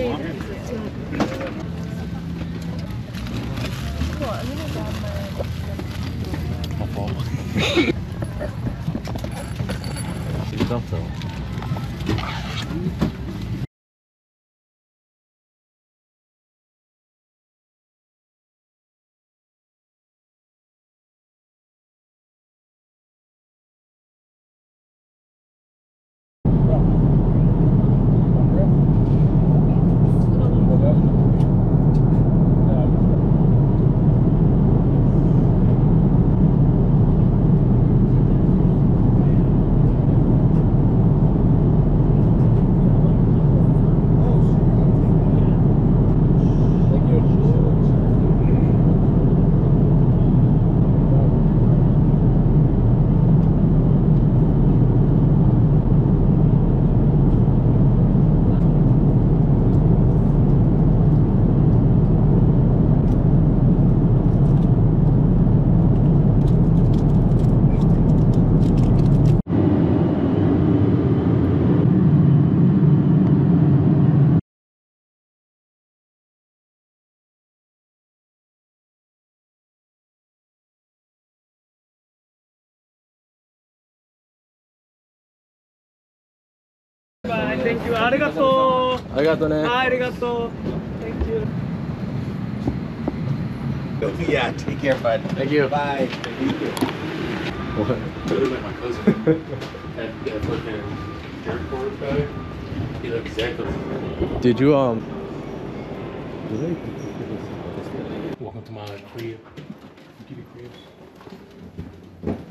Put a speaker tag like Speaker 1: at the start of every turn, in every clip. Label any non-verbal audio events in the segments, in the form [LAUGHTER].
Speaker 1: [LAUGHS] Então,
Speaker 2: então. though.
Speaker 1: Bye. Thank you. ありがとう。
Speaker 2: ありがとうね。
Speaker 1: はい、ありがとう。Thank you.
Speaker 3: Yeah, take care, bud.
Speaker 2: Thank you.
Speaker 3: Bye.
Speaker 2: What?
Speaker 4: Literally like my cousin. that, that fucking dirt board guy. He looked exactly like
Speaker 2: Did you um?
Speaker 4: me. Welcome to my crib. Computer crib.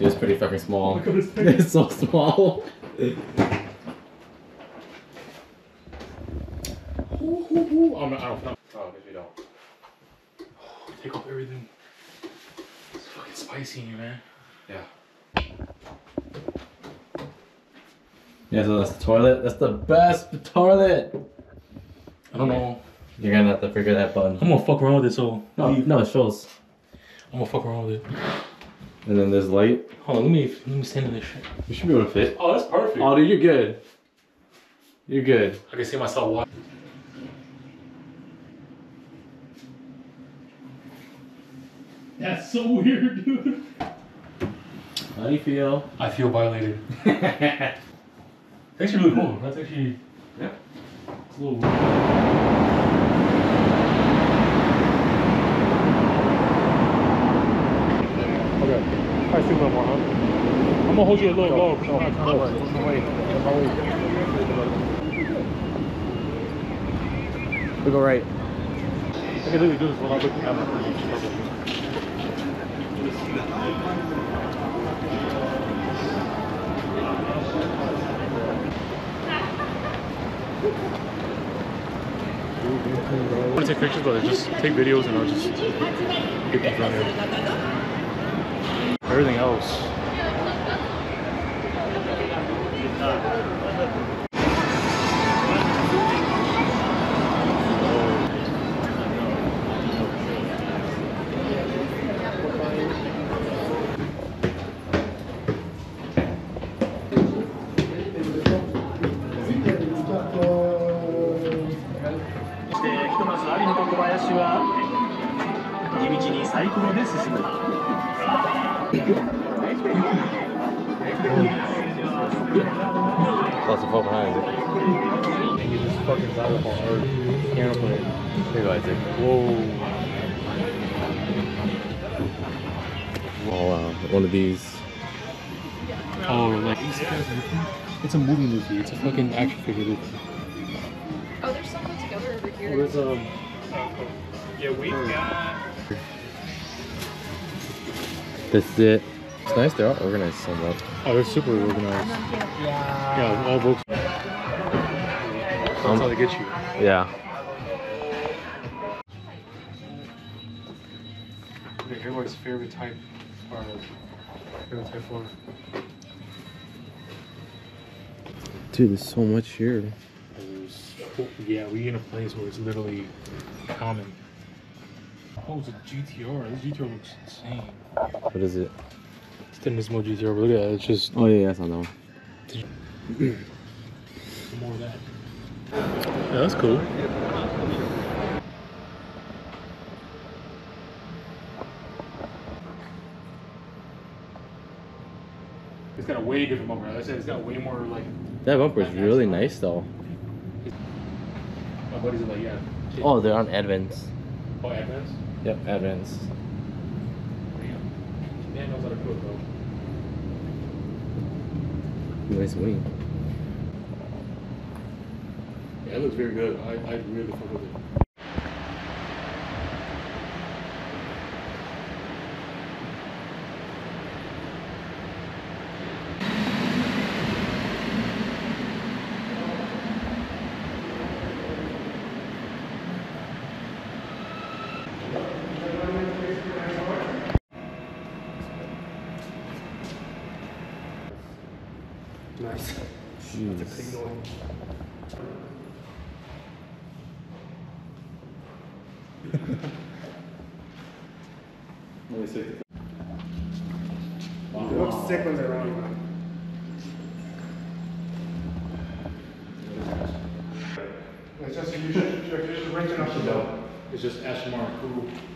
Speaker 2: It's pretty fucking small.
Speaker 4: Look [LAUGHS] at his face.
Speaker 2: it's so small. [LAUGHS]
Speaker 4: ooh, ooh. I'm not, I don't know. Oh, if you don't. Take off everything. It's fucking spicy in here, man. Yeah.
Speaker 2: Yeah, so that's the toilet. That's the best toilet.
Speaker 4: I don't know.
Speaker 2: You're gonna have to figure that button.
Speaker 4: I'm gonna fuck around with it, so.
Speaker 2: No, no, it shows.
Speaker 4: I'm gonna fuck around with it.
Speaker 2: And then there's light.
Speaker 4: Hold on, let me let me stand in this shit.
Speaker 2: You should be able to fit.
Speaker 4: Oh, that's perfect.
Speaker 2: Oh, dude, you're good. You're good.
Speaker 4: I can see myself walking. That's so weird, dude.
Speaker 2: How do you feel?
Speaker 4: I feel violated. [LAUGHS] That's actually really cool. That's actually
Speaker 2: Yeah.
Speaker 4: it's a little weird. Okay. I see a little more, huh? I'm gonna hold you a little lower.
Speaker 2: We go right.
Speaker 4: I can literally do this without looking at my I want to take pictures, but I just take videos and I'll just get them from here. Everything else.
Speaker 2: Lots of fun behind it.
Speaker 4: And you just fucking xylophone or piano player.
Speaker 2: Here you go, Izaak.
Speaker 4: Whoa.
Speaker 2: Oh wow, one of these.
Speaker 4: Oh, like it's a movie movie. It's a fucking action figure. Dude.
Speaker 5: Oh, there's some put together over here.
Speaker 4: There's um. Yeah, we got.
Speaker 2: That's it. It's nice. They're all organized somewhat.
Speaker 4: Oh, they're super organized. Yeah, all books. That's
Speaker 2: Um,
Speaker 4: how they get you.
Speaker 2: Yeah.
Speaker 4: Okay, everybody's favorite type or favorite type four.
Speaker 2: Dude, there's so much here.
Speaker 4: There's- Yeah, we in a place where it's literally common. Oh, it's a GTR. This GTR looks insane.
Speaker 2: What is it?
Speaker 4: It's the Nismo GTR, but look at that. It's just
Speaker 2: Oh yeah, that's on that one.
Speaker 4: more of that. Yeah, that's cool. It's got a way different bumper. Like I said, it's got way more like.
Speaker 2: That bumper is really nice though.
Speaker 4: My buddies are like, yeah.
Speaker 2: Oh, they're on Advans.
Speaker 4: Oh, Advans?
Speaker 2: Yep, Advans.
Speaker 4: Damn. Man knows how to do it.
Speaker 2: Nice wing.
Speaker 4: Yeah, it looks very good. I, I really fuck with it.
Speaker 2: Jeez. [LAUGHS]
Speaker 6: It looks sick when they're running. man. It's just you should you're just rinsing up the dough.
Speaker 4: It's just Aston Martin cool.